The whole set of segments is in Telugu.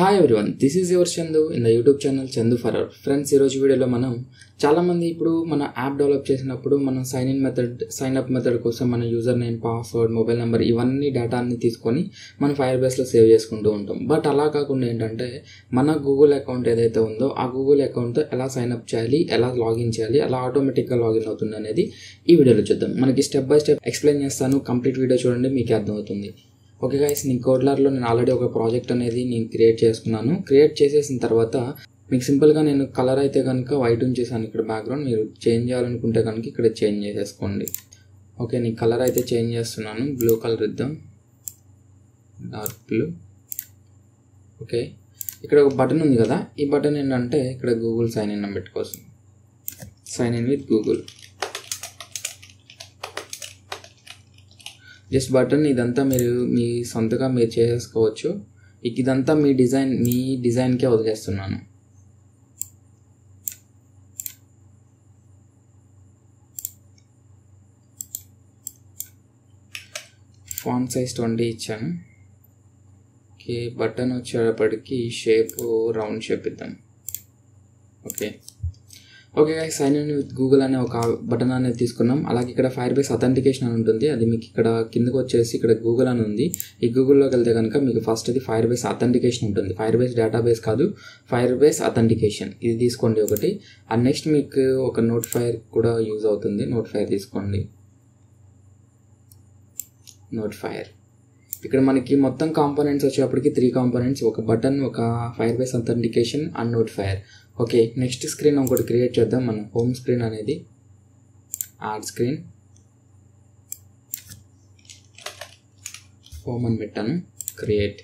Hi everyone this is your Chandu in the YouTube channel Chandu our friends ఈరోజు వీడియోలో మనం చాలామంది ఇప్పుడు మన యాప్ డెవలప్ చేసినప్పుడు మనం sign in method sign up method కోసం మన user name password mobile number ఇవన్నీ డేటాని తీసుకొని మన ఫైర్ బేస్లో సేవ్ చేసుకుంటూ ఉంటాం. బట్ అలా కాకుండా ఏంటంటే మన గూగుల్ అకౌంట్ ఏదైతే ఉందో ఆ గూగుల్ అకౌంట్తో ఎలా సైన్ అప్ చేయాలి ఎలా లాగిన్ చేయాలి అలా ఆటోమేటిక్గా లాగిన్ అవుతుంది అనేది ఈ వీడియోలో చూద్దాం. మనకి స్టెప్ బై స్టెప్ ఎక్స్ప్లెయిన్ చేస్తాను. కంప్లీట్ వీడియో చూడండి మీకు అర్థమవుతుంది. ఓకే గైస్ నేను కోడ్లర్లో నేను ఆల్రెడీ ఒక ప్రాజెక్ట్ అనేది నేను క్రియేట్ చేసుకున్నాను. క్రియేట్ చేసేసిన తర్వాత మీకు సింపుల్గా నేను కలర్ అయితే కనుక వైట్ ఉంచేసాను ఇక్కడ బ్యాక్గ్రౌండ్ మీరు చేంజ్ చేయాలనుకుంటే కనుక ఇక్కడ చేంజ్ చేసేసుకోండి. ఓకే నేను కలర్ అయితే చేంజ్ చేస్తున్నాను. బ్లూ కలర్ ఇద్దాం. డార్క్ బ్లూ ఓకే ఇక్కడ ఒక బటన్ ఉంది కదా. ఈ బటన్ ఏంటంటే ఇక్కడ Google sign in పెట్టుకోసం sign in with Google just button ఇదంతా మీరు మీ సొంతగా మీరు చేసేసుకోవచ్చు ఇక ఇదంతా మీ డిజైన్ మీ డిజైన్కే వదిలేస్తున్నాను. ఫాన్ సైజ్ ట్వంటీ ఇచ్చాను. ఓకే బటన్ వచ్చేటప్పటికి షేప్ రౌండ్ షేప్ ఇద్దాం. Okay okay sign in with Google అనే ఒక బటన్ అనేది తీసుకున్నాం. అలాగే ఇక్కడ ఫైర్ బేస్ అథెంటికేషన్ అని ఉంటుంది. అది మీకు ఇక్కడ కిందకు వచ్చేసి ఇక్కడ గూగుల్ అని ఉంది. ఈ గూగుల్లోకి వెళ్తే కనుక మీకు ఫస్ట్ ఇది ఫైర్ బేస్ అథెంటికేషన్ ఉంటుంది. ఫైర్ బేస్ డేటాబేస్ కాదు ఫైర్ బేస్ అథెంటికేషన్ ఇది తీసుకోండి ఒకటి. అండ్ నెక్స్ట్ మీకు ఒక నోటిఫైర్ కూడా యూజ్ అవుతుంది. నోటిఫైర్ తీసుకోండి. నోటిఫైర్ ఇక్కడ మనకి మొత్తం కాంపోనెంట్స్ వచ్చేప్పటికి త్రీ కాంపోనెంట్స్ ఒక బటన్ ఒక Firebase authentication and notifier okay next screen ఒకటి క్రియేట్ చేద్దాం మనం. హోమ్ స్క్రీన్ అనేది ఆర్ట్ స్క్రీన్ హోమ్ అని పెట్టాను. క్రియేట్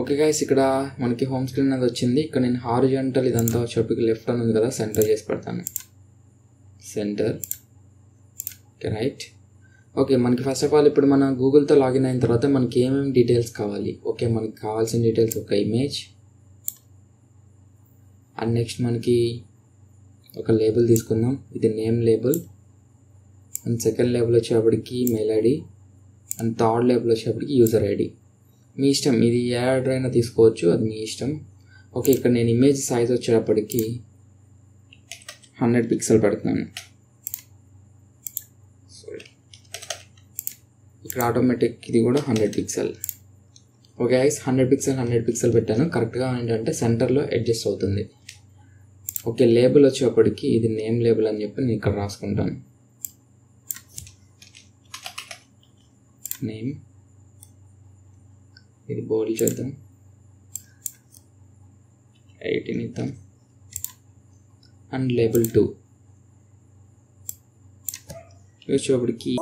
ఓకే గైస్ ఇక్కడ మనకి హోమ్ స్క్రీన్ అనేది వచ్చింది. ఇక్కడ నేను హారిజెంటల్ ఇదంతా వచ్చేప్పటికి లెఫ్ట్ అని ఉంది కదా సెంటర్ చేసి పెడతాను. సెంటర్ ఓకే రైట్ ఓకే మనకి ఫస్ట్ ఆఫ్ ఆల్ ఇప్పుడు మన గూగుల్తో లాగిన్ అయిన తర్వాత మనకి ఏమేమి డీటెయిల్స్ కావాలి? ఓకే మనకి కావాల్సిన డీటెయిల్స్ ఒక ఇమేజ్ అండ్ నెక్స్ట్ మనకి ఒక లేబుల్ తీసుకుందాం. ఇది name label and second label వచ్చేప్పటికి mail ID and third label వచ్చేప్పటికి యూజర్ ఐడి మీ ఇష్టం. ఇది ఏ ఆర్డర్ అయినా తీసుకోవచ్చు. అది మీ ఇష్టం. ఓకే ఇక్కడ నేను ఇమేజ్ సైజ్ వచ్చేటప్పటికి హండ్రెడ్ పిక్సెల్ పెడుతున్నాను. ఇక్కడ ఆటోమేటిక్ ఇది కూడా హండ్రెడ్ పిక్సెల్ ఓకే ఐస్ హండ్రెడ్ పిక్సెల్ హండ్రెడ్ పిక్సెల్ పెట్టాను. కరెక్ట్గా ఏంటంటే సెంటర్లో అడ్జస్ట్ అవుతుంది. ఓకే లేబుల్ వచ్చేప్పటికి ఇది నేమ్ లేబుల్ అని చెప్పి నేను ఇక్కడ రాసుకుంటాను. నేమ్. ఇది బోల్డ్ చేద్దాం. ఎయిటీన్ ఇద్దాం. అండ్ లేబుల్ టూ వచ్చేప్పటికి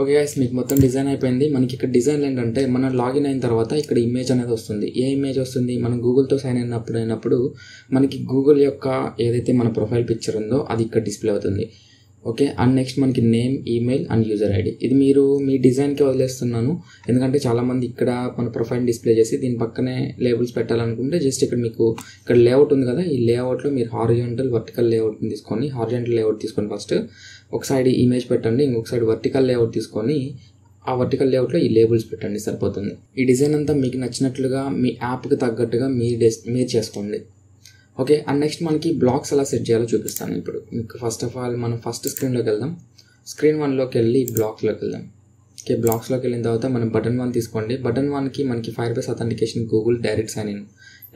ఓకే గైస్ మీకు మొత్తం డిజైన్ అయిపోయింది. మనకి ఇక్కడ డిజైన్ ఏంటంటే మనం లాగిన్ అయిన తర్వాత ఇక్కడ ఇమేజ్ అనేది వస్తుంది. ఏ ఇమేజ్ వస్తుంది? మనం గూగుల్తో సైన్ అయినప్పుడు అయినప్పుడు మనకి గూగుల్ యొక్క ఏదైతే మన ప్రొఫైల్ పిక్చర్ ఉందో అది ఇక్కడ డిస్ప్లే అవుతుంది. ఓకే? అండ్ నెక్స్ట్ మనకి name email and user ID ఇది మీరు మీ డిజైన్కి వదిలేస్తున్నాను. ఎందుకంటే చాలామంది ఇక్కడ మన ప్రొఫైల్ డిస్ప్లే చేసి దీని పక్కనే లేబుల్స్ పెట్టాలనుకుంటే జస్ట్ ఇక్కడ మీకు ఇక్కడ లేఅవుట్ ఉంది కదా ఈ లేఅవుట్లో మీరు హారిజెంటల్ వర్టికల్ లేఅవుట్ తీసుకొని హారిజెంటల్ లేఅవుట్ తీసుకొని ఫస్ట్ ఒక సైడ్ ఇమేజ్ పెట్టండి ఇంకొక సైడ్ వర్టికల్ లేఅవుట్ తీసుకొని ఆ వర్టికల్ లేఅవుట్లో ఈ లేబుల్స్ పెట్టండి సరిపోతుంది. ఈ డిజైన్ అంతా మీకు నచ్చినట్లుగా మీ యాప్కి తగ్గట్టుగా మీరు మీరు చేసుకోండి. ఓకే అండ్ నెక్స్ట్ మనకి బ్లాక్స్ ఎలా సెట్ చేయాలో చూపిస్తాను ఇప్పుడు. మీకు ఫస్ట్ ఆఫ్ ఆల్ మనం ఫస్ట్ స్క్రీన్లోకి వెళ్దాం. స్క్రీన్ వన్లోకి వెళ్ళి బ్లాక్స్లోకి వెళ్దాం. ఓకే బ్లాక్స్లోకి వెళ్ళిన తర్వాత మనం బటన్ వన్ తీసుకోండి. బటన్ వన్కి మనకి Firebase authentication Google direct sign in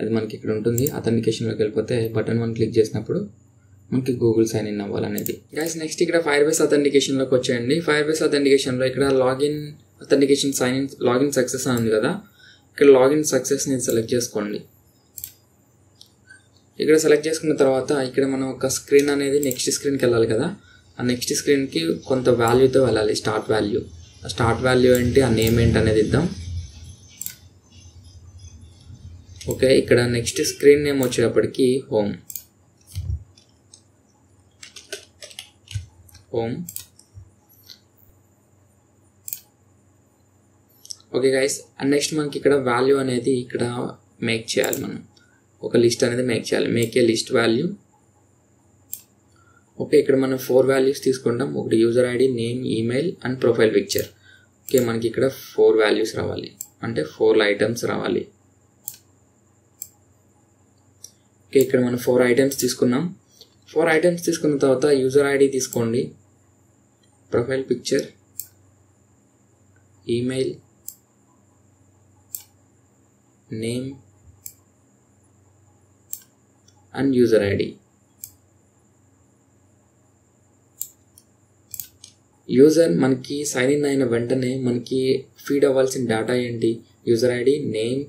అది మనకి ఇక్కడ ఉంటుంది. అథెంటికేషన్లోకి వెళ్ళిపోతే బటన్ వన్ క్లిక్ చేసినప్పుడు మనకి గూగుల్ సైన్ ఇన్ అవ్వాలనేది. గైస్ నెక్స్ట్ ఇక్కడ ఫైర్ బేస్ అథెంటికేషన్లోకి వచ్చేయండి. ఫైర్ బేస్ అథెంటికేషన్లో ఇక్కడ login authentication sign in login success అని ఉంది కదా. ఇక్కడ లాగిన్ సక్సెస్ని సెలెక్ట్ చేసుకోండి. ఇక్కడ సెలెక్ట్ చేసుకున్న తర్వాత ఇక్కడ మనం ఒక స్క్రీన్ అనేది నెక్స్ట్ స్క్రీన్కి వెళ్ళాలి కదా. ఆ నెక్స్ట్ స్క్రీన్కి కొంత వాల్యూతో వెళ్ళాలి స్టార్ట్ వాల్యూ ఆ స్టార్ట్ వాల్యూ ఏంటి ఆ నేమ్ ఏంటి అనేది ఇద్దాం. ఓకే ఇక్కడ నెక్స్ట్ స్క్రీన్ నేమ్ వచ్చేటప్పటికి home home okay guys and next మనకి ఇక్కడ వాల్యూ అనేది ఇక్కడ మేక్ చేయాలి మనం. ఒక లిస్ట్ అనేది మేక్ చేయాలి. Make a list value okay ఇక్కడ మనం ఫోర్ వాల్యూస్ తీసుకుంటాం. ఒకటి user ID name email and profile picture okay మనకి ఇక్కడ ఫోర్ వాల్యూస్ రావాలి. అంటే ఫోర్ ఐటమ్స్ రావాలి. ఓకే ఇక్కడ మనం ఫోర్ ఐటమ్స్ తీసుకున్నాం. ఫోర్ ఐటమ్స్ తీసుకున్న తర్వాత యూజర్ ఐడి తీసుకోండి. Profile picture email name and user ID. User మనకి సైన్ ఇన్ అయిన వెంటనే మనకి ఫీడ్ అవ్వాల్సిన డేటా ఏంటి? User ID name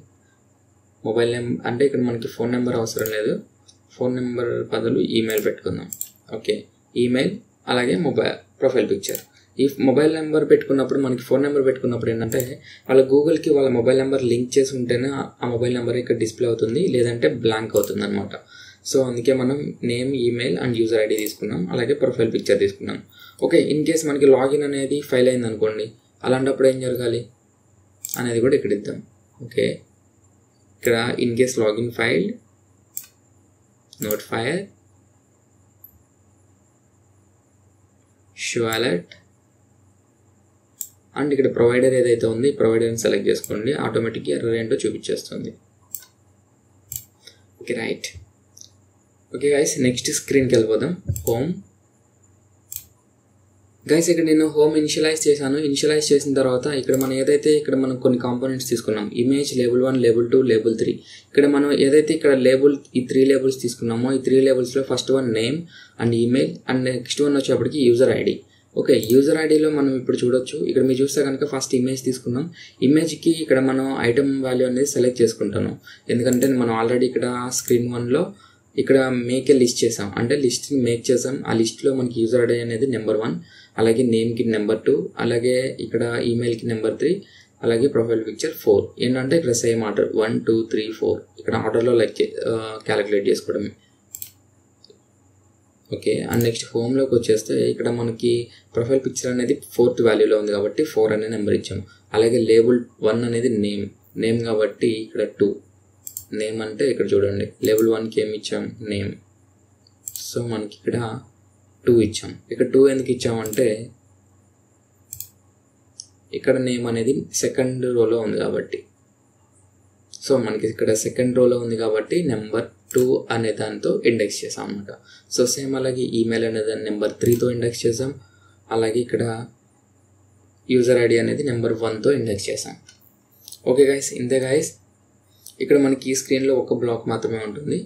mobile number అంటే ఇక్కడ మనకి ఫోన్ నెంబర్ అవసరం లేదు. ఫోన్ నెంబర్ బదులు ఈమెయిల్ పెట్టుకుందాం. ఓకే ఈమెయిల్ అలాగే మొబైల్ ప్రొఫైల్ పిక్చర్ ఈ మొబైల్ నెంబర్ పెట్టుకున్నప్పుడు మనకి ఫోన్ నెంబర్ పెట్టుకున్నప్పుడు ఏంటంటే వాళ్ళ గూగుల్కి వాళ్ళ మొబైల్ నెంబర్ లింక్ చేసి ఉంటేనే ఆ మొబైల్ నెంబర్ ఇక్కడ డిస్ప్లే అవుతుంది లేదంటే బ్లాంక్ అవుతుంది అనమాట సో అందుకే మనం name email and user ID తీసుకున్నాం. అలాగే ప్రొఫైల్ పిక్చర్ తీసుకున్నాం. ఓకే ఇన్ కేస్ మనకి లాగిన్ అనేది ఫైల్ అయింది అనుకోండి అలాంటప్పుడు ఏం జరగాలి అనేది కూడా ఇక్కడ ఇద్దాం. ఓకే ఇక్కడ in case login fail note fire show alert and ఇక్కడ ప్రొవైడర్ ఏదైతే ఉంది ప్రొవైడర్ని సెలెక్ట్ చేసుకోండి ఆటోమేటిక్గా ఎర్రర్ ఏంటో చూపించేస్తుంది. Okay right okay guys next స్క్రీన్కి వెళ్ళిపోదాం. హోమ్ గైస్ ఇక్కడ నేను హోమ్ ఇనిషియలైజ్ చేశాను. ఇనిషియలైజ్ చేసిన తర్వాత ఇక్కడ మనం ఏదైతే ఇక్కడ మనం కొన్ని కాంపోనెంట్స్ తీసుకున్నాం image label one label two label three ఇక్కడ మనం ఏదైతే ఇక్కడ లేబుల్ ఈ త్రీ లేబుల్స్ తీసుకున్నామో ఈ three లేబుల్స్లో first one name and email and next one వచ్చేప్పటికి యూజర్ ఐడి ఓకే యూజర్ ఐడిలో మనం ఇప్పుడు చూడొచ్చు. ఇక్కడ మీరు చూస్తే కనుక ఫస్ట్ ఇమేజ్ తీసుకున్నాం. ఇమేజ్కి ఇక్కడ మనం ఐటమ్ వాల్యూ అనేది సెలెక్ట్ చేసుకుంటాను. ఎందుకంటే మనం ఆల్రెడీ ఇక్కడ స్క్రీన్ వన్లో ఇక్కడ మేక్ ఏ లిస్ట్ చేసాం అంటే లిస్ట్ని మేక్ చేసాం ఆ లిస్ట్లో మనకి యూజర్ ఐడి అనేది నెంబర్ వన్ అలాగే నేమ్కి నెంబర్ టూ అలాగే ఇక్కడ ఈమెయిల్కి నెంబర్ త్రీ అలాగే ప్రొఫైల్ పిక్చర్ ఫోర్ ఏంటంటే ఇక్కడ same order one two three four ఇక్కడ ఆర్డర్లో లైక్ క్యాలిక్యులేట్ చేసుకోవడమే. ఓకే అండ్ నెక్స్ట్ హోమ్లోకి వచ్చేస్తే ఇక్కడ మనకి ప్రొఫైల్ పిక్చర్ అనేది ఫోర్త్ వాల్యూలో ఉంది కాబట్టి ఫోర్ అనే నెంబర్ ఇచ్చాం అలాగే లేబుల్ వన్ అనేది నేమ్ నేమ్ కాబట్టి ఇక్కడ టూ నేమ్ అంటే ఇక్కడ చూడండి. లెవెల్ వన్కి ఏమి ఇచ్చాం? నేమ్ సో మనకి ఇక్కడ టూ ఇచ్చాం. ఇక్కడ టూ ఎందుకు ఇచ్చామంటే ఇక్కడ నేమ్ అనేది సెకండ్ రోలో ఉంది కాబట్టి. సో మనకి ఇక్కడ సెకండ్ రోలో ఉంది కాబట్టి నెంబర్ టూ అనే దాంతో ఇండెక్స్ చేసాం అనమాట సో సేమ్ అలాగే ఈమెయిల్ అనే దాన్ని నెంబర్ త్రీతో ఇండెక్స్ చేసాం అలాగే ఇక్కడ యూజర్ ఐడి అనేది నెంబర్ వన్తో ఇండెక్స్ చేసాం ఓకే గైస్ ఇంతే గైస్ ఇక్కడ మనకి ఈ స్క్రీన్లో ఒక బ్లాక్ మాత్రమే ఉంటుంది.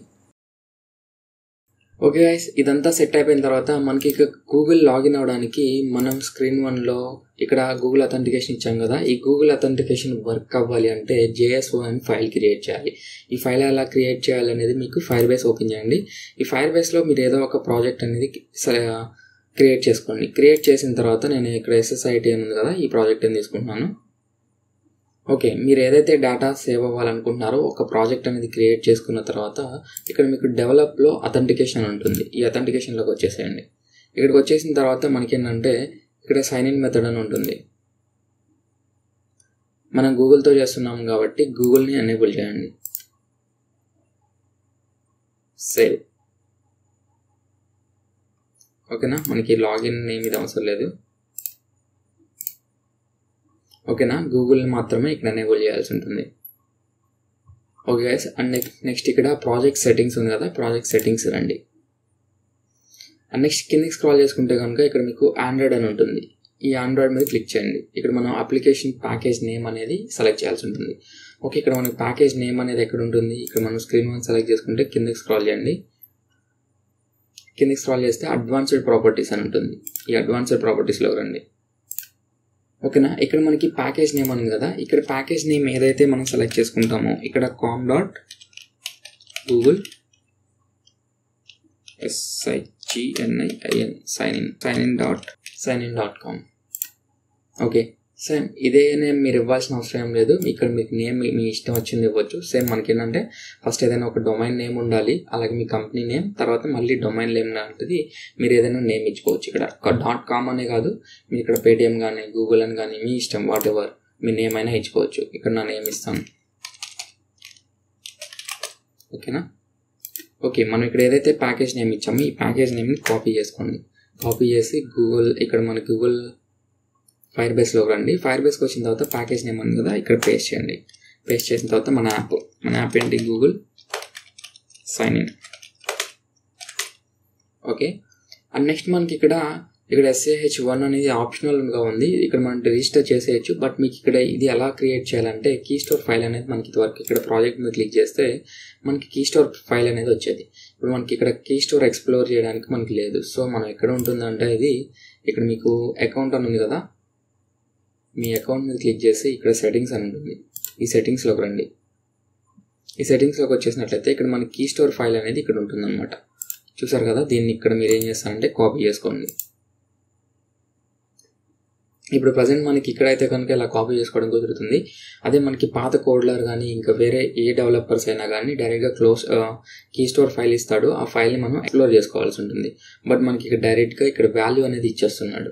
ఓకే గైస్ ఇదంతా సెట్ అయిపోయిన తర్వాత మనకి ఇక గూగుల్ లాగిన్ అవడానికి మనం స్క్రీన్ వన్లో ఇక్కడ గూగుల్ అథెంటికేషన్ ఇచ్చాం కదా. ఈ గూగుల్ అథెంటికేషన్ వర్క్ అవ్వాలి అంటే జేఎస్ఓ అని ఫైల్ క్రియేట్ చేయాలి. ఈ ఫైల్ ఎలా క్రియేట్ చేయాలి అనేది మీకు ఫైర్ బేస్ ఓపెన్ చేయండి. ఈ ఫైర్ బేస్లో మీరు ఏదో ఒక ప్రాజెక్ట్ అనేది క్రియేట్ చేసుకోండి. క్రియేట్ చేసిన తర్వాత నేను ఇక్కడ ఎస్ఎస్ఐటి అని ఉంది కదా ఈ ప్రాజెక్ట్ అని తీసుకుంటున్నాను? ఓకే మీరు ఏదైతే డేటా సేవ్ అవ్వాలనుకుంటున్నారో ఒక ప్రాజెక్ట్ అనేది క్రియేట్ చేసుకున్న తర్వాత ఇక్కడ మీకు డెవలప్లో అథెంటికేషన్ ఉంటుంది. ఈ అథెంటికేషన్లోకి వచ్చేసేయండి. ఇక్కడికి వచ్చేసిన తర్వాత మనకి ఏంటంటే ఇక్కడ సైన్ ఇన్ మెథడ్ అని ఉంటుంది. మనం గూగుల్తో చేస్తున్నాం కాబట్టి గూగుల్ని ఎనేబుల్ చేయండి. సేవ్ ఓకేనా? మనకి లాగిన్ నేమ్ ఇది అవసరం లేదు. ఓకేనా? గూగుల్ని మాత్రమే ఇక్కడ ఎనేబుల్ చేయాల్సి ఉంటుంది. Okay guys and next next ఇక్కడ ప్రాజెక్ట్ సెట్టింగ్స్ ఉంది కదా ప్రాజెక్ట్ సెట్టింగ్స్ రండి. అండ్ నెక్స్ట్ కిందకి స్క్రాల్ చేసుకుంటే కనుక ఇక్కడ మీకు ఆండ్రాయిడ్ అని ఉంటుంది. ఈ ఆండ్రాయిడ్ మీద క్లిక్ చేయండి. ఇక్కడ మనం అప్లికేషన్ ప్యాకేజ్ నేమ్ అనేది సెలెక్ట్ చేయాల్సి ఉంటుంది. ఓకే ఇక్కడ మనకి ప్యాకేజ్ నేమ్ అనేది ఎక్కడ ఉంటుంది? ఇక్కడ మనం స్క్రీన్ వన్ సెలెక్ట్ చేసుకుంటే కిందకి స్క్రాల్ చేయండి. కిందకి స్క్రాల్ చేస్తే అడ్వాన్స్డ్ ప్రాపర్టీస్ అని ఉంటుంది. ఈ అడ్వాన్స్డ్ ప్రాపర్టీస్లో రండి. ఓకేనా? ఇక్కడ మనకి ప్యాకేజ్ నేమ్ ఉంది కదా? ఇక్కడ ప్యాకేజ్ నేమ్ ఏదైతే మనం సెలెక్ట్ చేసుకుంటామో ఇక్కడ com dot Google ఎస్ఐజిఎన్ఐఐఎన్ sign in sign in dot sign in dot com okay same ఇదే నేమ్ మీరు ఇవ్వాల్సిన అవసరం ఏం లేదు. ఇక్కడ మీకు నేమ్ మీ ఇష్టం వచ్చింది ఇవ్వచ్చు. సేమ్ మనకి ఏంటంటే ఫస్ట్ ఏదైనా ఒక డొమైన్ నేమ్ ఉండాలి. అలాగే మీ కంపెనీ నేమ్ తర్వాత మళ్ళీ డొమైన్ నేమ్ లాంటిది మీరు ఏదైనా నేమ్ ఇచ్చుకోవచ్చు ఇక్కడ. డాట్ కామ్ అనే కాదు. మీరు ఇక్కడ పేటిఎం కానీ గూగుల్ అని కానీ మీ ఇష్టం వాట్ ఎవర్ మీ నేమ్ అయినా ఇచ్చుకోవచ్చు. ఇక్కడ నా నేమ్ ఇస్తాను. ఓకేనా? ఓకే మనం ఇక్కడ ఏదైతే ప్యాకేజ్ నేమ్ ఇచ్చామో ఈ ప్యాకేజ్ నేమ్ని కాపీ చేసుకోండి. కాపీ చేసి గూగుల్ ఇక్కడ మన గూగుల్ ఫైర్ బేస్లోకి రండి. ఫైర్ బేస్కి వచ్చిన తర్వాత ప్యాకేజ్ నేమ్ ఉంది కదా ఇక్కడ పేస్ట్ చేయండి. పేస్ట్ చేసిన తర్వాత మన యాప్ మన యాప్ ఏంటి? Google sign in okay and next మనకి ఇక్కడ ఇక్కడ ఎస్ఏహెచ్ వన్ అనేది ఆప్షనల్గా ఉంది. ఇక్కడ మనం రిజిస్టర్ చేసేయచ్చు. బట్ మీకు ఇక్కడ ఇది ఎలా క్రియేట్ చేయాలంటే కీ స్టోర్ ఫైల్ అనేది మనకి ఇదివరకు ఇక్కడ ప్రాజెక్ట్ మీద క్లిక్ చేస్తే మనకి కీ స్టోర్ ఫైల్ అనేది వచ్చేది. ఇప్పుడు మనకి ఇక్కడ కీ స్టోర్ ఎక్స్ప్లోర్ చేయడానికి మనకి లేదు. సో మనం ఎక్కడ ఉంటుందంటే ఇది ఇక్కడ మీకు అకౌంట్ అని ఉంది కదా మీ అకౌంట్ మీద క్లిక్ చేసి ఇక్కడ సెట్టింగ్స్ అని ఉంటుంది. ఈ సెట్టింగ్స్లోకి రండి. ఈ సెట్టింగ్స్లోకి వచ్చేసినట్లయితే ఇక్కడ మన కీ స్టోర్ ఫైల్ అనేది ఇక్కడ ఉంటుందన్నమాట. చూసారు కదా? దీన్ని ఇక్కడ మీరు ఏం చేస్తారంటే కాపీ చేసుకోండి. ఇప్పుడు ప్రజెంట్ మనకి ఇక్కడైతే కనుక ఇలా కాపీ చేసుకోవడం కుదురుతుంది. అదే మనకి పాత కోడ్లర్ కానీ ఇంకా వేరే ఏ డెవలపర్స్ అయినా కానీ డైరెక్ట్గా క్లోజ్ కీ స్టోర్ ఫైల్ ఇస్తాడు. ఆ ఫైల్ని మనం ఎక్స్ప్లోర్ చేసుకోవాల్సి ఉంటుంది. బట్ మనకి ఇక్కడ డైరెక్ట్గా ఇక్కడ వాల్యూ అనేది ఇచ్చేస్తున్నాడు.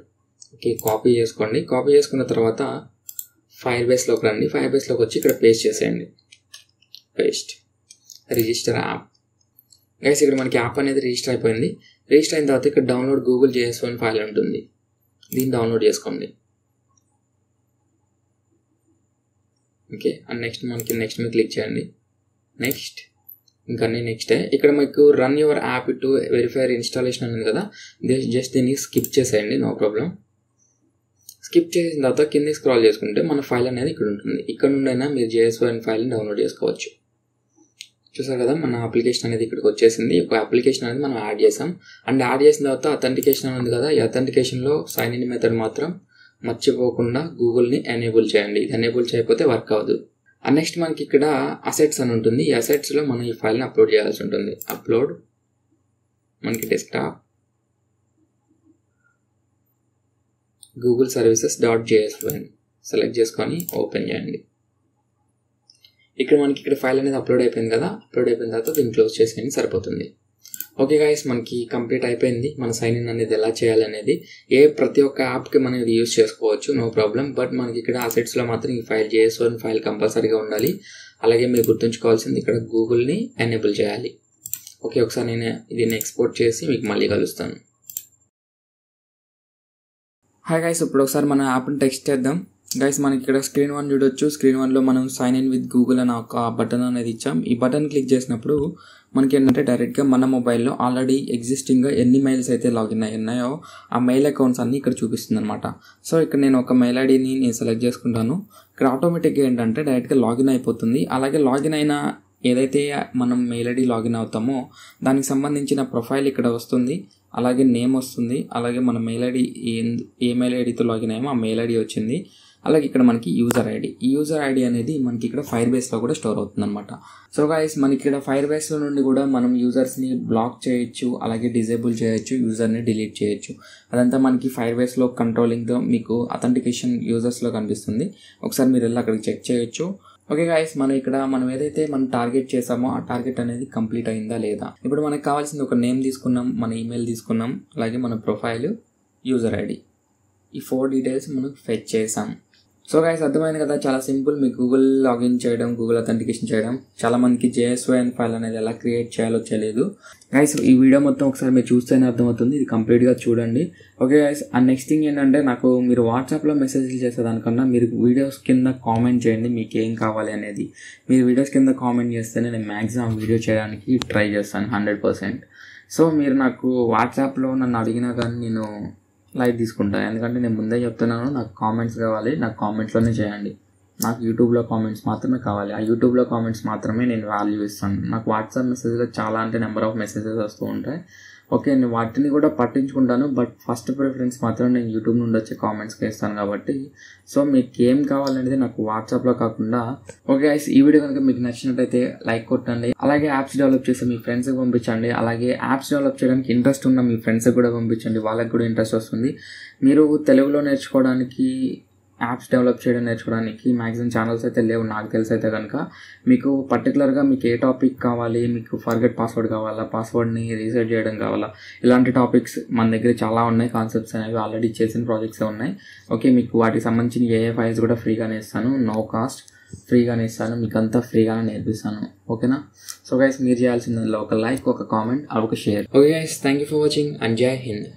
ఓకే కాపీ చేసుకోండి. కాపీ చేసుకున్న తర్వాత ఫైర్ బేస్లోకి రండి. ఫైర్ బేస్లోకి వచ్చి ఇక్కడ పేస్ట్ చేసేయండి. పేస్ట్ రిజిస్టర్ యాప్ గైస్ ఇక్కడ మనకి యాప్ అనేది రిజిస్టర్ అయిపోయింది. రిజిస్టర్ అయిన తర్వాత ఇక్కడ download Google JS one file ఉంటుంది. దీన్ని డౌన్లోడ్ చేసుకోండి. ఓకే అండ్ నెక్స్ట్ మనకి నెక్స్ట్ మీద క్లిక్ చేయండి. నెక్స్ట్ ఇంకా నెక్స్టే ఇక్కడ మీకు run your app to verifier installation ఉంది కదా. జస్ట్ దీన్ని స్కిప్ చేసేయండి నో ప్రాబ్లం స్కిప్ చేసిన తర్వాత కింద స్క్రాల్ చేసుకుంటే మన ఫైల్ అనేది ఇక్కడ ఉంటుంది. ఇక్కడ నుండైనా మీరు జేఎస్వన్ ఫైల్ని డౌన్లోడ్ చేసుకోవచ్చు. చూసారు కదా మన అప్లికేషన్ అనేది ఇక్కడికి వచ్చేసింది. ఒక అప్లికేషన్ అనేది మనం యాడ్ చేసాం. అండ్ యాడ్ చేసిన తర్వాత అథెంటికేషన్ అని ఉంది కదా ఈ అథెంటికేషన్లో సైన్ ఇన్ మెథడ్ మాత్రం మర్చిపోకుండా గూగుల్ని ఎనేబుల్ చేయండి. ఇది ఎనేబుల్ చేయకపోతే వర్క్ అవ్వదు. అండ్ నెక్స్ట్ మనకి ఇక్కడ అసెట్స్ అని ఉంటుంది. ఈ అసెట్స్లో మనం ఈ ఫైల్ని అప్లోడ్ చేయాల్సి ఉంటుంది. అప్లోడ్ మనకి desktop Google services dot JS one select చేసుకొని ఓపెన్ చేయండి. ఇక్కడ మనకి ఇక్కడ ఫైల్ అనేది అప్లోడ్ అయిపోయింది కదా అప్లోడ్ అయిపోయిన తర్వాత దీన్ని క్లోజ్ చేసేయండి సరిపోతుంది. ఓకే గాయస్ మనకి కంప్లీట్ అయిపోయింది. మన సైన్ ఇన్ అనేది ఎలా చేయాలనేది ఏ ప్రతి ఒక్క యాప్కి మనం ఇది యూస్ చేసుకోవచ్చు నో ప్రాబ్లం బట్ మనకి ఇక్కడ అసెట్స్లో మాత్రం ఈ ఫైల్ జేఎస్ఓన్ ఫైల్ కంపల్సరీగా ఉండాలి. అలాగే మీరు గుర్తుంచుకోవాల్సింది ఇక్కడ గూగుల్ని ఎనేబుల్ చేయాలి. ఓకే ఒకసారి నేను దీన్ని ఎక్స్పోర్ట్ చేసి మీకు మళ్ళీ కలుస్తాను. హాయ్ గైస్ ఇప్పుడు ఒకసారి మన యాప్ని టెక్స్ట్ చేద్దాం. గైస్ మనకి ఇక్కడ స్క్రీన్ వన్ చూడొచ్చు. స్క్రీన్ వన్లో మనం సైన్ ఇన్ విత్ గూగుల్ అనే ఒక బటన్ అనేది ఇచ్చాం. ఈ బటన్ క్లిక్ చేసినప్పుడు మనకి ఏంటంటే డైరెక్ట్గా మన మొబైల్లో ఆల్రెడీ ఎగ్జిస్టింగ్గా ఎన్ని మెయిల్స్ అయితే లాగిన్ అయి ఉన్నాయో ఆ మెయిల్ అకౌంట్స్ అన్ని ఇక్కడ చూపిస్తుంది అనమాట సో ఇక్కడ నేను ఒక మెయిల్ ఐడిని నేను సెలెక్ట్ చేసుకుంటాను. ఇక్కడ ఆటోమేటిక్గా ఏంటంటే డైరెక్ట్గా లాగిన్ అయిపోతుంది. అలాగే లాగిన్ అయిన ఏదైతే మనం మెయిల్ ఐడి లాగిన్ అవుతామో దానికి సంబంధించిన ప్రొఫైల్ ఇక్కడ వస్తుంది. అలాగే నేమ్ వస్తుంది. అలాగే మన మెయిల్ ఐడి ఏ మెయిల్ ఐడితో లాగిన్ అయ్యామో ఆ మెయిల్ ఐడి వచ్చింది. అలాగే ఇక్కడ మనకి యూజర్ ఐడి. ఈ యూజర్ ఐడి అనేది మనకి ఇక్కడ ఫైర్ బేస్లో కూడా స్టోర్ అవుతుంది అనమాట సో గాయస్ మనకి ఇక్కడ ఫైర్ బేస్లో నుండి కూడా మనం యూజర్స్ని బ్లాక్ చేయొచ్చు అలాగే డిజేబుల్ చేయొచ్చు యూజర్ని డిలీట్ చేయొచ్చు. అదంతా మనకి ఫైర్ బేస్లో కంట్రోలింగ్తో మీకు అథెంటికేషన్ యూజర్స్లో కనిపిస్తుంది. ఒకసారి మీరు వెళ్ళి అక్కడికి చెక్ చేయొచ్చు. ఓకే గాయస్ మనం ఇక్కడ మనం ఏదైతే మనం టార్గెట్ చేసామో ఆ టార్గెట్ అనేది కంప్లీట్ అయిందా లేదా? ఇప్పుడు మనకు కావాల్సింది ఒక నేమ్ తీసుకున్నాం మన ఈమెయిల్ తీసుకున్నాం అలాగే మన ప్రొఫైల్ యూజర్ ఐడి ఈ ఫోర్ డీటెయిల్స్ మనం ఫెచ్ చేసాం సో గైస్ అర్థమైంది కదా చాలా సింపుల్. మీ గూగుల్ లాగిన్ చేయడం గూగుల్ అథెంటికేషన్ చేయడం చాలా మందికి జేఎస్వైఎన్ ఫైల్ అనేది ఎలా క్రియేట్ చేయాలో తెలియదు. గైస్ ఈ వీడియో మొత్తం ఒకసారి మీరు చూస్తేనే అర్థమవుతుంది. ఇది కంప్లీట్గా చూడండి. Okay guys and next thing ఏంటంటే నాకు మీరు వాట్సాప్లో మెసేజ్లు చేసేదానికన్నా మీరు వీడియోస్ కింద కామెంట్ చేయండి మీకు ఏం కావాలి అనేది. మీరు వీడియోస్ కింద కామెంట్ చేస్తేనే నేను మ్యాక్సిమం వీడియో చేయడానికి ట్రై చేస్తాను హండ్రెడ్ పర్సెంట్ సో మీరు నాకు వాట్సాప్లో నన్ను అడిగినా కానీ నేను లైట్ తీసుకుంటాను ఎందుకంటే నేను ముందే చెప్తున్నాను నాకు కామెంట్స్ కావాలి నాకు కామెంట్స్లోనే చేయండి. నాకు యూట్యూబ్లో కామెంట్స్ మాత్రమే కావాలి. ఆ యూట్యూబ్లో కామెంట్స్ మాత్రమే నేను వాల్యూ ఇస్తాను. నాకు వాట్సాప్ మెసేజ్లో చాలా అంటే నెంబర్ ఆఫ్ మెసేజెస్ వస్తూ ఉంటాయి. ఓకే నేను వాటిని కూడా పట్టించుకుంటాను. బట్ ఫస్ట్ ప్రిఫరెన్స్ మాత్రం నేను యూట్యూబ్ నుండి వచ్చే కామెంట్స్కి ఇస్తాను కాబట్టి. సో మీకు ఏం కావాలనేది నాకు వాట్సాప్లో కాకుండా ఓకే గైస్ ఈ వీడియో కనుక మీకు నచ్చినట్టయితే లైక్ కొట్టండి. అలాగే యాప్స్ డెవలప్ చేసి మీ ఫ్రెండ్స్కి పంపించండి. అలాగే యాప్స్ డెవలప్ చేయడానికి ఇంట్రెస్ట్ ఉన్న మీ ఫ్రెండ్స్కి కూడా పంపించండి. వాళ్ళకి కూడా ఇంట్రెస్ట్ వస్తుంది. మీరు తెలుగులో నేర్చుకోవడానికి యాప్స్ డెవలప్ చేయడం నేర్చుకోవడానికి మ్యాక్సిమం ఛానల్స్ అయితే లేవు నాకు తెలిసి అయితే కనుక మీకు పర్టికులర్గా మీకు ఏ టాపిక్ కావాలి మీకు ఫర్గెట్ పాస్వర్డ్ కావాలా పాస్వర్డ్ని రీసెట్ చేయడం కావాలా ఇలాంటి టాపిక్స్ మన దగ్గర చాలా ఉన్నాయి కాన్సెప్ట్స్ అనేవి ఆల్రెడీ చేసిన ప్రాజెక్ట్స్ ఉన్నాయి. ఓకే మీకు వాటికి సంబంధించిన ఏ ఫైల్స్ కూడా ఫ్రీగానే ఇస్తాను నో కాస్ట్ ఫ్రీగానే ఇస్తాను మీకు అంతా ఫ్రీగానే నేర్పిస్తాను. ఓకేనా? సో గైస్ మీరు చేయాల్సింది ఒక లైక్ ఒక కామెంట్ ఒక share. Okay guys thank you for watching and Jai Hind